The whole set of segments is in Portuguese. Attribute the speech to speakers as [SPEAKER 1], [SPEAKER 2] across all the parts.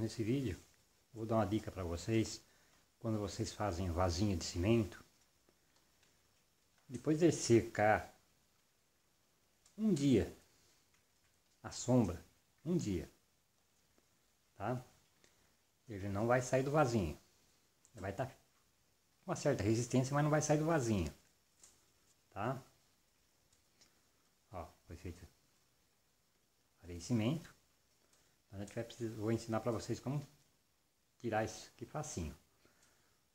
[SPEAKER 1] nesse vídeo vou dar uma dica para vocês quando vocês fazem vasinho de cimento depois de secar um dia a sombra, um dia, tá? Ele não vai sair do vasinho. Ele vai estar tá com uma certa resistência, mas não vai sair do vasinho, tá? Ó, foi feito areia cimento. A gente vai precisar, vou ensinar para vocês como tirar isso aqui facinho.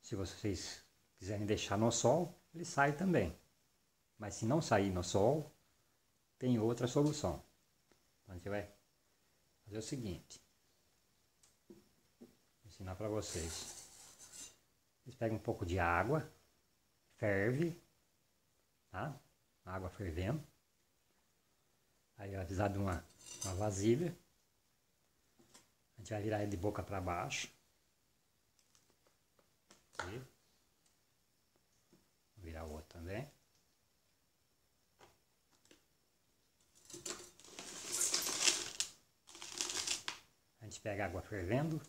[SPEAKER 1] Se vocês quiserem deixar no sol, ele sai também. Mas se não sair no sol, tem outra solução. Então a gente vai fazer o seguinte. Vou ensinar para vocês. Vocês pegam um pouco de água, ferve, tá? Água fervendo. Aí avisar de uma, uma vasilha. Gente vai virar ele de boca para baixo. Aqui. Vou virar o outro também. A gente pega a água fervendo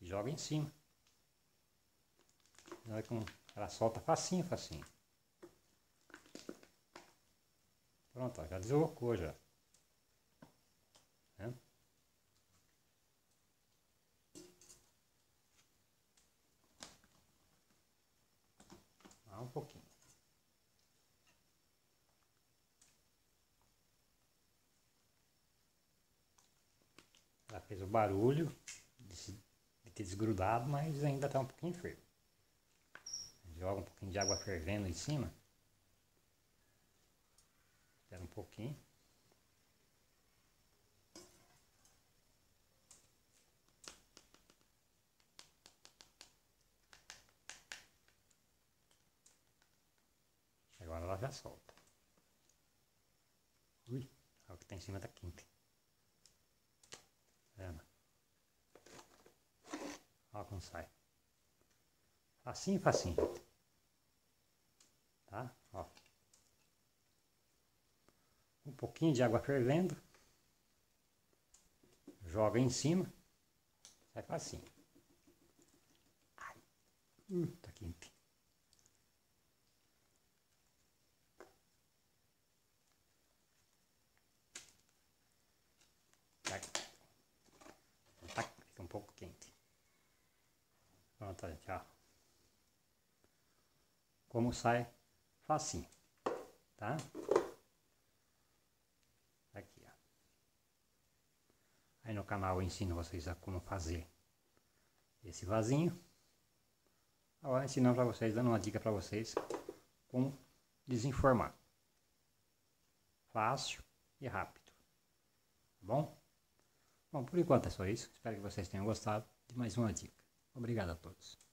[SPEAKER 1] e joga em cima. Ela solta facinho, facinho. Pronto, ó, já deslocou já. Né? Ah, um pouquinho. Ela fez o barulho de, ter desgrudado, mas ainda está um pouquinho frio. Joga um pouquinho de água fervendo em cima. Espera um pouquinho. Agora ela já solta. Ui, o que está em cima está quente. Como sai. Facinho, facinho. Tá? Ó. Um pouquinho de água fervendo. Joga em cima. Sai facinho. Ai. Hum, tá quente. pouco quente. Como sai facinho, tá? Aqui, ó. Aí no canal eu ensino vocês a como fazer esse vasinho. Agora ensinando para vocês, dando uma dica para vocês como desenformar. Fácil e rápido. Tá bom? Bom, por enquanto é só isso. Espero que vocês tenham gostado de mais uma dica. Obrigado a todos.